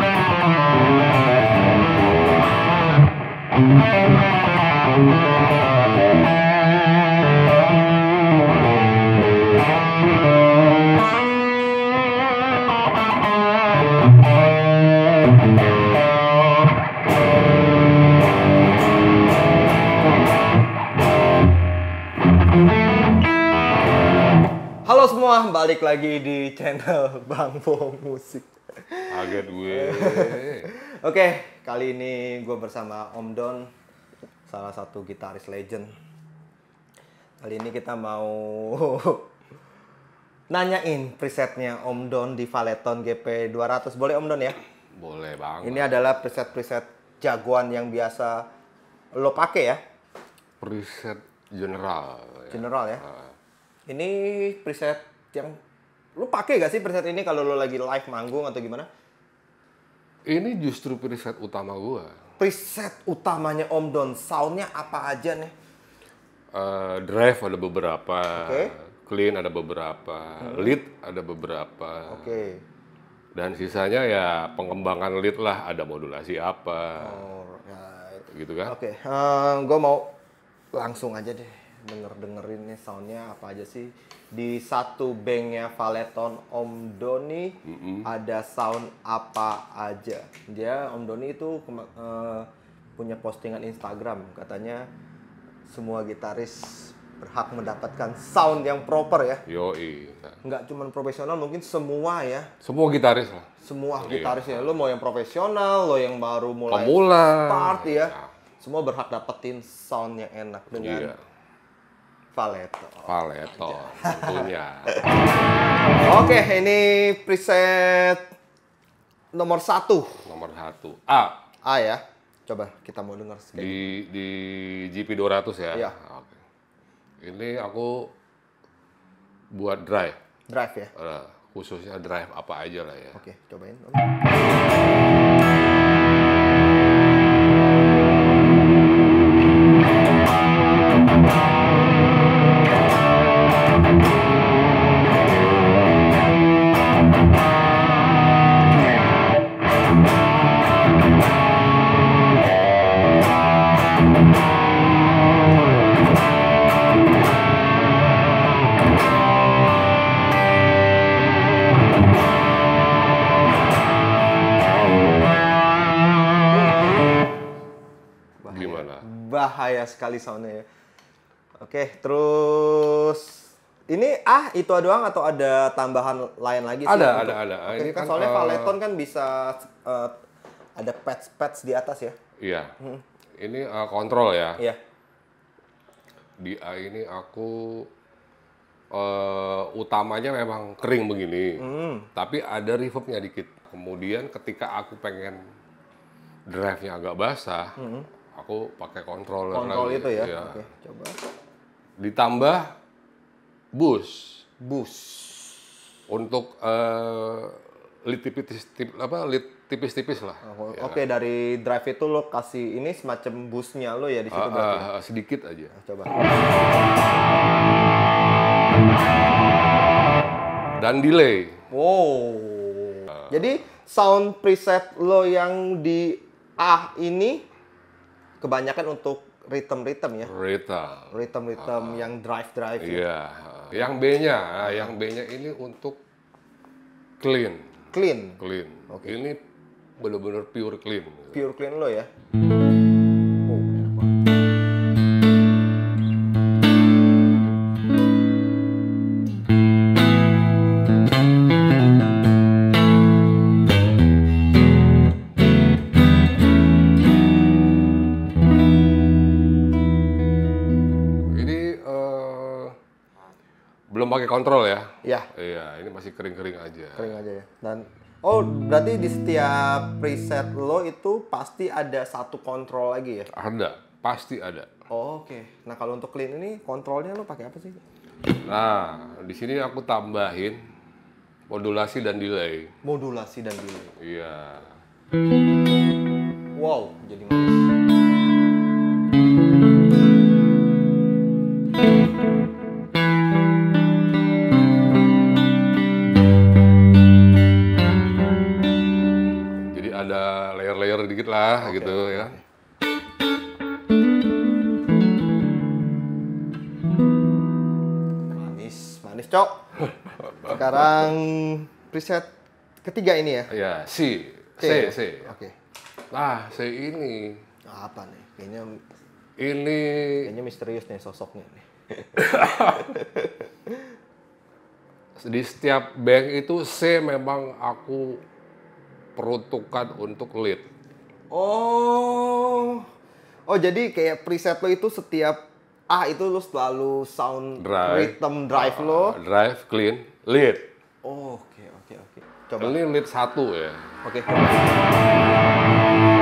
Halo semua, balik lagi di channel Bang Bo Musik. Kaget gue. Oke, kali ini gue bersama Om Don, salah satu gitaris legend. Kali ini kita mau nanyain presetnya Om Don di Valeton GP 200. Boleh Om Don ya? Boleh banget. Ini adalah preset-preset jagoan yang biasa lo pakai ya, preset general. ya. general ya. Ah, Ini preset yang lo pakai gak sih preset ini kalau lo lagi live manggung atau gimana? Ini justru preset utama gua. Preset utamanya Om Don, soundnya apa aja nih? Eh, drive ada beberapa, Oke. clean ada beberapa, lead ada beberapa, Oke. dan sisanya ya pengembangan lead lah, ada modulasi apa, Alright. gitu kan? Oke, gue mau langsung aja deh denger dengerin nih soundnya apa aja sih di satu banknya Valeton Om Doni ada sound apa aja dia Om Doni itu eh, punya postingan Instagram katanya semua gitaris berhak mendapatkan sound yang proper ya Yoi. Nah, nggak cuma profesional mungkin semua ya Semua gitaris lah. semua Iya. gitarisnya lo mau yang profesional lo yang baru mulai Pemula. start ya Ya. semua berhak dapetin sound yang enak dengan Iya. Valeto Valeto, tentunya. oke ini preset nomor satu Nomor satu. A. A ya coba kita mau sedikit di di GP 200 ya. Iya. Oke. Ini aku buat drive, drive ya Eh, khususnya drive apa aja lah ya. oke cobain Om. Bahaya sekali soundnya ya oke terus ini ah itu doang atau ada tambahan lain lagi sih Ada, untuk- ada, ada. Oke, Ini kan kan, soalnya eh, Valeton kan bisa eh, ada patch-patch di atas ya Iya. Ini eh, kontrol ya. iya Di A ini aku eh, utamanya memang kering begini. Hmm. Tapi ada reverbnya dikit. Kemudian ketika aku pengen drive-nya agak basah, aku pakai controller kontrol lagi. itu ya Iya. oke coba Ditambah boost. boost untuk eh lead tipis tip, apa lead tipis-tipis lah. Oh, Ya. Oke dari drive itu lo kasih ini semacam boostnya lo ya di situ Ah, berarti. ah, sedikit aja. Coba. Dan delay. Wow. Jadi sound preset lo yang di A ini kebanyakan untuk rhythm-rhythm ya. Rita. Rhythm-rhythm yang drive-drive. ya. Iya. Yang B-nya, ah, yang B-nya ini untuk clean, Clean. clean. Ini benar-benar pure clean. Pure clean lo ya. Belum pakai kontrol ya? Ya, Iya, ini masih kering-kering aja. kering aja ya. Dan oh, berarti di setiap preset lo itu pasti ada satu kontrol lagi ya? Ada, pasti ada. Oh, Oke. Nah kalau untuk clean ini kontrolnya lo pakai apa sih? Nah, di sini aku tambahin modulasi dan delay. Modulasi dan delay. Iya. Wow, jadi manis. Lah gitu ya. Manis, manis, Cok. Sekarang preset ketiga ini ya. Ya, si, C? C. Oke. Nah, C ini, apa nih? Kayaknya ini kayaknya misterius nih sosoknya nih. di setiap bank itu C memang aku peruntukkan untuk lead. Oh. Oh, jadi kayak preset lo itu setiap A itu lo selalu sound Drive. rhythm drive lo. Uh, drive, clean, lead. Oh, oke, oke, oke. Coba. Ini lead satu ya. Oke. Soundnya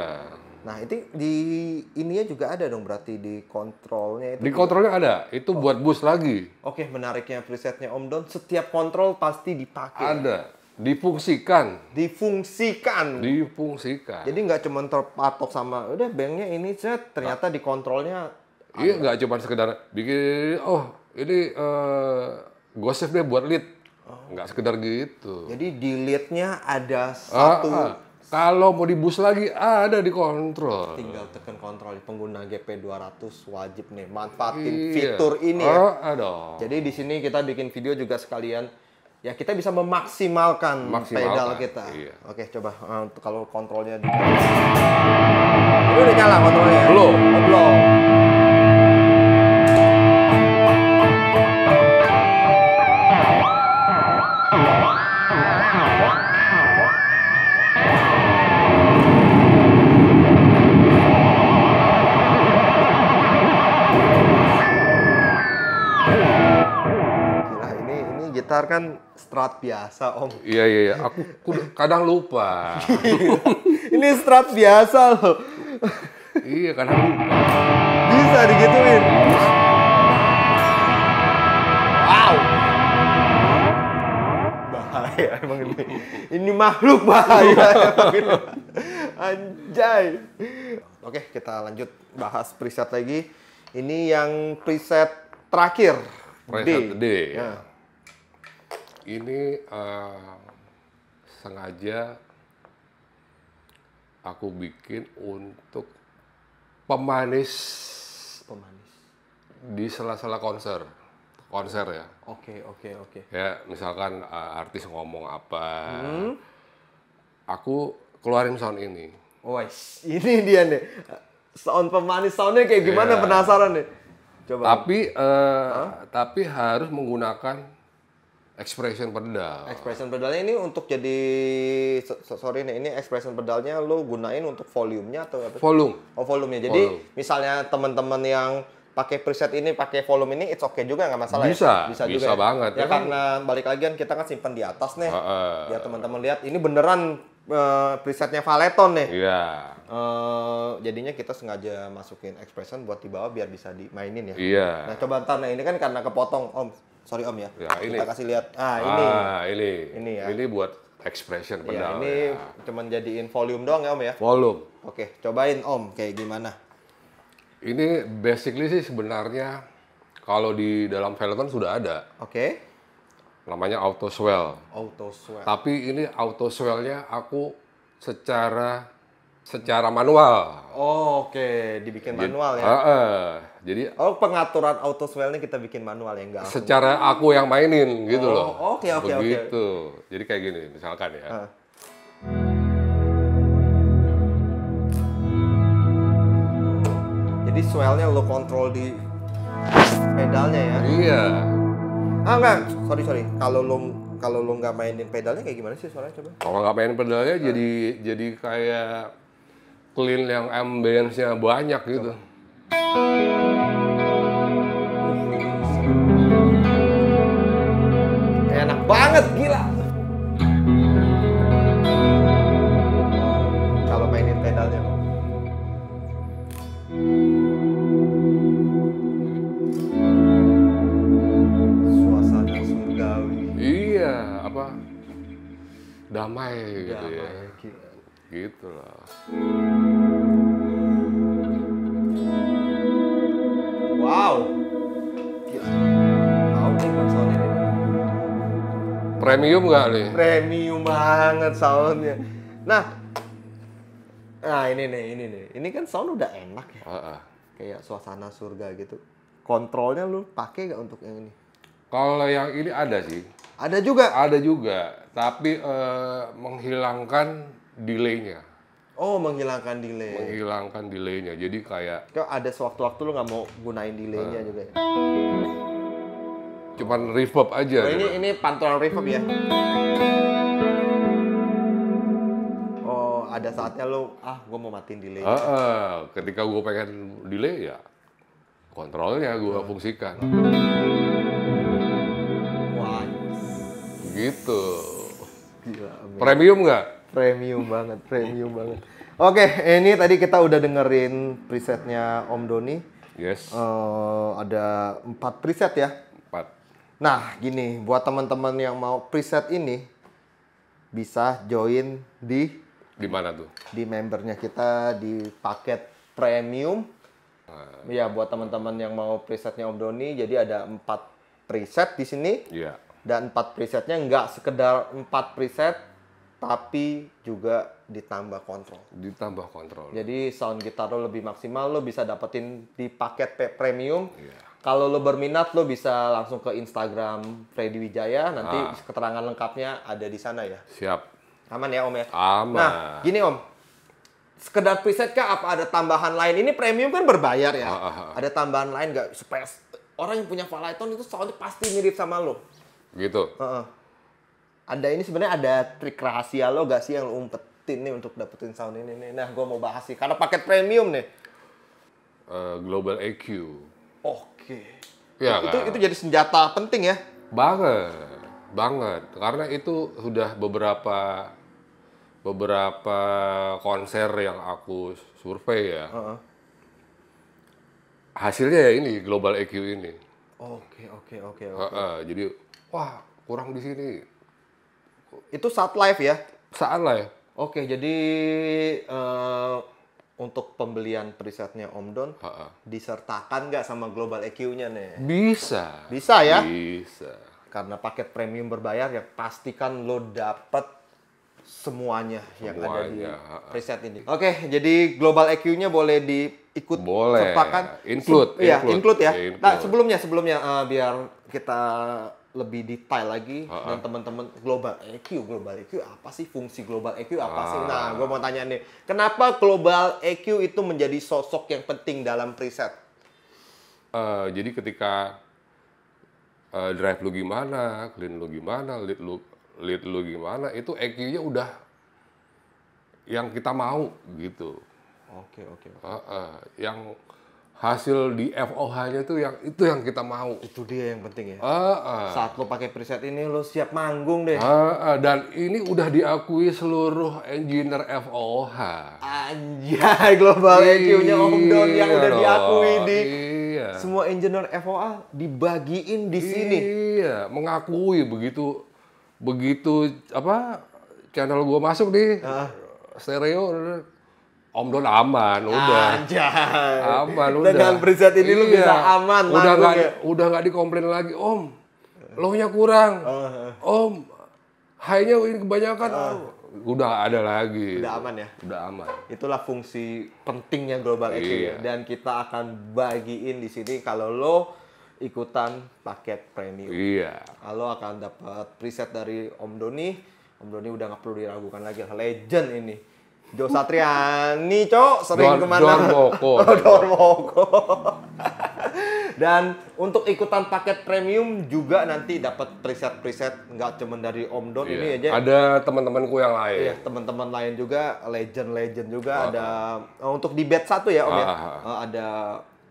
Iya. Nah, itu di ininya juga ada dong berarti di kontrolnya itu. Di kontrolnya ada, itu buat bus lagi. Oke, menariknya presetnya Om Don, setiap kontrol pasti dipakai. Ada. Difungsikan. Difungsikan. Difungsikan. Jadi nggak cuma terpatok sama udah banknya ini set, ternyata di kontrolnya Iya, nggak cuma sekedar bikin, oh ini eh gosip deh buat lead. Nggak sekedar gitu. jadi di lead-nya ada Ah, satu ah. Kalau mau di bus lagi, ada di kontrol. tinggal tekan kontrol pengguna GP 200 wajib nih manfaatin Iya. fitur ini ya. Oh, ada. Jadi di sini kita bikin video juga sekalian ya kita bisa memaksimalkan, Maksimalkan, pedal kita. iya. Oke, coba eh, kalau kontrolnya di Ini udah nyala kontrolnya. Belum. Oh, belum. Gitar kan strat biasa, Om. Iya, iya, iya. Aku kadang lupa. ini strat biasa loh. iya, kadang lupa. Bisa digituin. Wow. Bahaya emang ini. Ini makhluk bahaya emang ini. Anjay. Oke, kita lanjut bahas preset lagi. Ini yang preset terakhir. Preset D, ya. Nah, Ini eh, sengaja aku bikin untuk pemanis pemanis. di sela-sela konser. Konser ya. Oke, oke, oke. Ya, misalkan eh, artis ngomong apa. Hmm? Aku keluarin sound ini. Wes, ini dia nih. Sound pemanis soundnya kayak gimana Iya. penasaran nih. Coba. Tapi eh, tapi harus menggunakan expression pedal. Expression pedalnya ini untuk jadi so- so- sorry nih ini expression pedalnya lo gunain untuk volumenya atau apa? Volume. Oh volumenya. Jadi Volume. misalnya teman-teman yang pakai preset ini pakai volume ini it's okay juga nggak masalah Bisa, ya? bisa ya? banget. Ya, Ya kan? karena balik lagi kan kita kan simpan di atas nih. Heeh. Biar teman-teman lihat ini beneran eh, presetnya Valeton nih. Iya. Eh, jadinya kita sengaja masukin expression buat di bawah biar bisa dimainin ya. Iya. Nah coba ntar nah ini kan karena kepotong Om. Sorry Om ya. Ya, ini. Kita kasih lihat. Ah ini. Ah, ini. Ini ya. Ini buat expression Ya, pedal. ini ya. cuman jadiin volume doang ya Om ya. Volume. Oke, cobain Om kayak gimana. Ini basically sih sebenarnya kalau di dalam Peloton sudah ada. Oke. Namanya auto swell. Auto swell. Tapi ini auto swellnya aku secara secara manual. Oh, oke, dibikin manual ya. Heeh. Jadi Oh, pengaturan auto swellnya kita bikin manual ya enggak secara aku yang mainin gitu Oh, loh. oke, oke, oke. Begitu. Jadi kayak gini misalkan ya. Ah. Jadi swellnya lo kontrol di pedalnya ya. Iya. Ah enggak, sorry sorry. Kalau lo kalau lo nggak mainin pedalnya kayak gimana sih suaranya coba? Kalau nggak mainin pedalnya jadi jadi kayak clean yang ambience-nya banyak gitu. Enak damai gitu ya. Damai, gila. Gitu lah. Wow. Tahu nih gua sound ini. Premium nggak nih? Premium banget soundnya. Nah, nah ini nih, ini nih. Ini kan sound udah enak ya. Heeh. Kayak suasana surga gitu. Kontrolnya lu pakai gak untuk yang ini? Kalau yang ini ada sih, Ada juga. ada juga, tapi eh, menghilangkan delaynya, Oh, menghilangkan delay. menghilangkan delaynya. Jadi kayak Kok ada sewaktu-waktu lu nggak mau gunain delaynya juga ya? cuman reverb aja. Oh, ini gitu. ini pantulan reverb ya. Oh, ada saatnya lu ah gua mau matiin delay. Heeh, ketika gue pengen delay ya kontrolnya gue fungsikan, gitu. gila. Premium nggak? Premium banget, premium banget. Oke, ini tadi kita udah dengerin presetnya Om Doni. Yes, Eh, ada empat preset ya. empat. Nah, gini, buat teman-teman yang mau preset ini bisa join di Di mana tuh? di membernya kita di paket premium. Nah, Ya, buat teman-teman yang mau presetnya Om Doni, jadi ada empat preset di sini Iya. Dan empat presetnya nggak sekedar empat preset, tapi juga ditambah kontrol. Ditambah kontrol. Jadi sound gitar lo lebih maksimal, lo bisa dapetin di paket premium. Iya. Kalau lo berminat, lo bisa langsung ke Instagram Freddy Wijaya. Nanti Ah. keterangan lengkapnya ada di sana ya. Siap. Aman ya Om ya? Aman. Nah, gini Om. Sekedar preset kah? Apa ada tambahan lain? Ini premium kan berbayar ya. Ah, ah, ah. Ada tambahan lain nggak? Supaya orang yang punya Valaton itu soundnya pasti mirip sama lo. Gitu. Heeh. Ada ini sebenarnya ada trik rahasia lo gak sih yang lo umpetin nih untuk dapetin sound ini nih? Nah, gue mau bahas sih. Karena paket premium nih. Eh, Global EQ. Oke. Iya itu kan? itu jadi senjata penting ya. Banget, banget. Karena itu sudah beberapa beberapa konser yang aku survei ya. Heeh. Hasilnya ya ini Global EQ ini. Oke oke oke. oke. Heeh, jadi wah kurang di sini. Itu saat live ya. Saat ya. Oke jadi eh, untuk pembelian presetnya Om Don Heeh. disertakan nggak sama Global EQ-nya nih? Bisa. Bisa ya. Bisa. Karena paket premium berbayar ya pastikan lo dapet semuanya, yang ada di Semuanya, preset ini. Oke, jadi Global EQ-nya boleh diikut Boleh. sertakan. Include, Iya, include. include ya. Include. Nah, sebelumnya sebelumnya eh, biar kita lebih detail lagi Ha-ha. dan teman-teman Global EQ, Global EQ apa sih fungsi Global EQ apa sih? Ah. Nah, gue mau tanya nih, kenapa Global EQ itu menjadi sosok yang penting dalam preset? Eh, jadi ketika eh, drive lu gimana, clean lu gimana, lead lu lead lu gimana, itu EQ-nya udah yang kita mau gitu. Oke, oke. Heeh, yang hasil di FOH-nya tuh yang itu yang kita mau. Itu dia yang penting ya. Heeh. Saat lo pakai preset ini lo siap manggung deh. Heeh, dan ini udah diakui seluruh engineer FOH. Anjay, global EQ-nya Om Don yang Iya udah dong, diakui di Iya. semua engineer FOA dibagiin di sini. Iya, mengakui begitu begitu apa channel gua masuk nih Ah. stereo Om Don aman udah. Anjay. Aman udah. Dengan preset ini lu Iya. bisa aman Udah nggak ya. udah nggak dikomplain lagi, Om. Low-nya kurang. Ah, Om, high-nya ini kebanyakan. Om. Udah ada lagi. Udah aman ya. Udah aman. Itulah fungsi pentingnya global ya. Iya. dan kita akan bagiin di sini kalau lo ikutan paket premium. Iya. Lo akan dapat preset dari Om Doni. Om Doni udah nggak perlu diragukan lagi, legend ini. Jo Satriani, cok, sering Don- ke mana? Don Boko. Oh, Don Boko. Dan untuk ikutan paket premium juga nanti dapat preset-preset nggak cuma dari Om Don ini Iya. aja. Ada teman-temanku yang lain. Iya, teman-teman lain juga, legend-legend juga ada oh, untuk di bed satu ya Om ya. Ah, ah, Eh, ada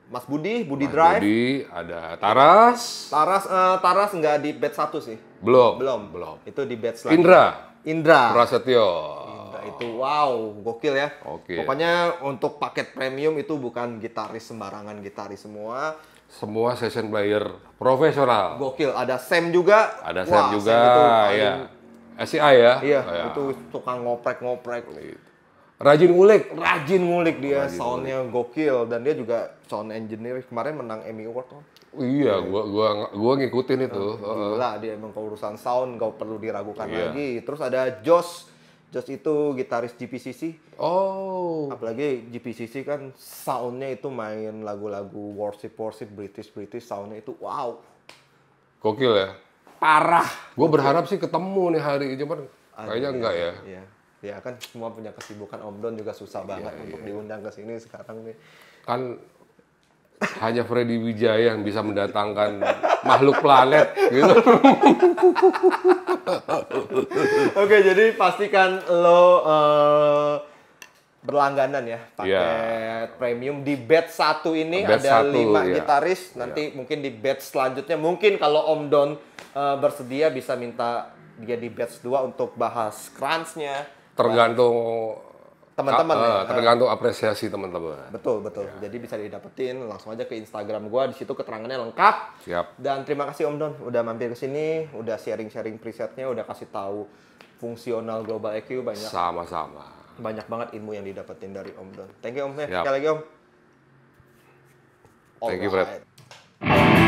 Mas Budi, Budi Mas Drive. Budi, ada Taras, Taras eh, Taras nggak di bed satu sih. belum. Belum. Belum. Itu di bed selanjutnya. Indra, Indra. Prasetyo. Indra itu wow, gokil ya. Oke. Pokoknya untuk paket premium itu bukan gitaris sembarangan gitaris semua. Semua session player profesional. Gokil, ada Sam juga. Ada Wah, Sam juga, itu paling ya. SCI ya? Iya, Oh, ya. itu tukang ngoprek-ngoprek. Gitu. Rajin ngulik. Rajin ngulik dia, soundnya gokil dan dia juga sound engineer kemarin menang Emmy Award kan. Iya, gua gua gua ngikutin itu. Gila dia emang kalau urusan sound gak perlu diragukan Iya. lagi. Terus ada Josh, Josh itu gitaris GPCC. Oh. Apalagi GPCC kan soundnya itu main lagu-lagu worship worship British British soundnya itu wow Gokil ya. parah. Gue berharap sih ketemu nih hari ini, cuman kayaknya enggak ya. Iya. Ya kan semua punya kesibukan Om Don juga susah Iya, banget untuk diundang ke sini sekarang nih. Kan hanya Freddy Wijaya yang bisa mendatangkan makhluk planet gitu. Oke, jadi pastikan lo eh, berlangganan ya pakai Iya. premium di batch satu ini Batch ada satu, lima iya. gitaris. Nanti mungkin di batch selanjutnya mungkin kalau Om Don eh, bersedia bisa minta dia di batch 2 untuk bahas crunch-nya. Tergantung Teman-teman Ah, ya. tergantung apresiasi teman-teman. Betul, betul. Jadi bisa didapetin langsung aja ke Instagram gua di situ keterangannya lengkap. Siap. Dan terima kasih Om Don udah mampir ke sini, udah sharing-sharing presetnya, udah kasih tahu fungsional Global EQ banyak Sama-sama. banyak banget ilmu yang didapetin dari Om Don. Thank you Om. ya. Sekali lagi Om. Thank you, Fred.